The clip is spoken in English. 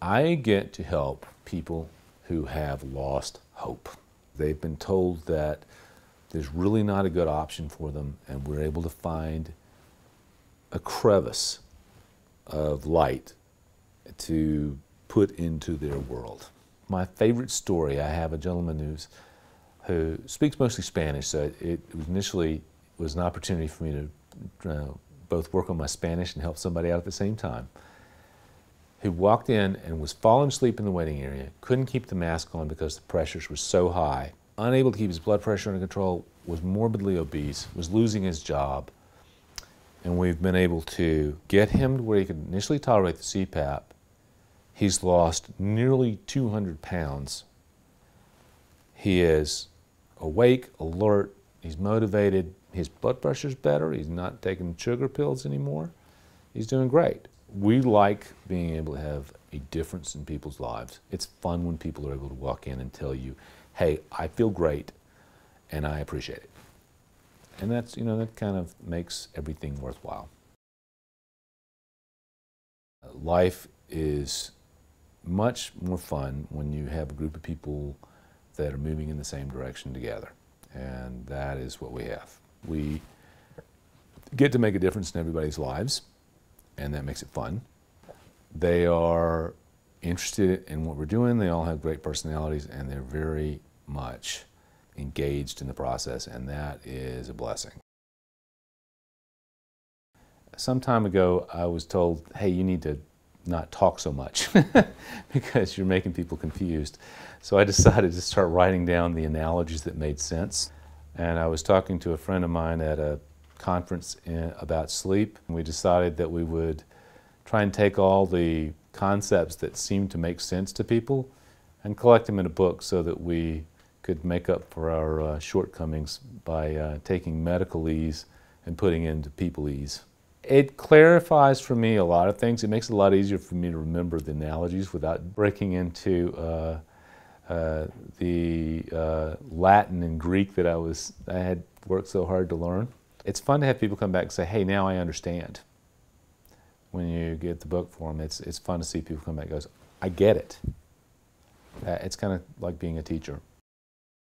I get to help people who have lost hope. They've been told that there's really not a good option for them, and we're able to find a crevice of light to put into their world. My favorite story, I have a gentleman who's, who speaks mostly Spanish, so it, initially was an opportunity for me to uh, both work on my Spanish and help somebody out at the same time who walked in and was falling asleep in the waiting area, couldn't keep the mask on because the pressures were so high, unable to keep his blood pressure under control, was morbidly obese, was losing his job. And we've been able to get him to where he could initially tolerate the CPAP. He's lost nearly 200 pounds. He is awake, alert, he's motivated, his blood pressure's better, he's not taking sugar pills anymore. He's doing great we like being able to have a difference in people's lives. It's fun when people are able to walk in and tell you, hey, I feel great and I appreciate it. And that's, you know, that kind of makes everything worthwhile. Life is much more fun when you have a group of people that are moving in the same direction together. And that is what we have. We get to make a difference in everybody's lives and that makes it fun. They are interested in what we're doing. They all have great personalities, and they're very much engaged in the process, and that is a blessing. Some time ago, I was told, hey, you need to not talk so much because you're making people confused. So I decided to start writing down the analogies that made sense. And I was talking to a friend of mine at a conference in, about sleep. We decided that we would try and take all the concepts that seemed to make sense to people and collect them in a book so that we could make up for our uh, shortcomings by uh, taking medicalese and putting into peopleese. It clarifies for me a lot of things. It makes it a lot easier for me to remember the analogies without breaking into uh, uh the uh, Latin and Greek that I was I had worked so hard to learn it's fun to have people come back and say, hey, now I understand. When you get the book for them, it's, it's fun to see people come back and goes, I get it. Uh, it's kind of like being a teacher.